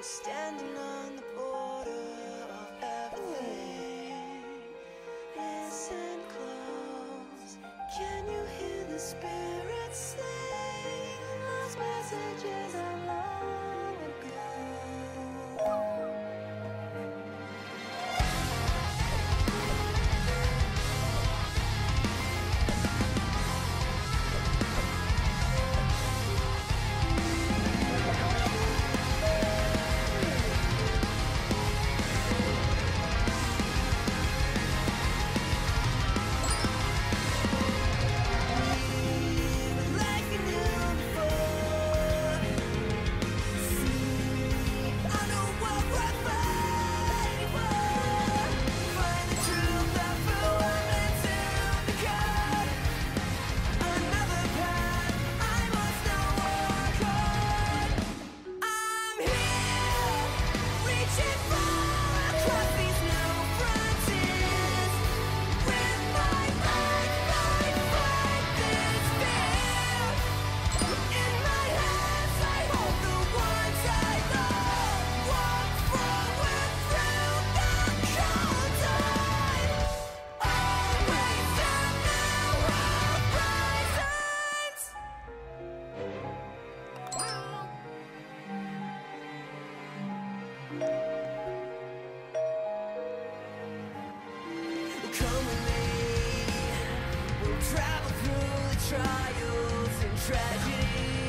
Stay. Come with me, we'll travel through the trials and tragedies.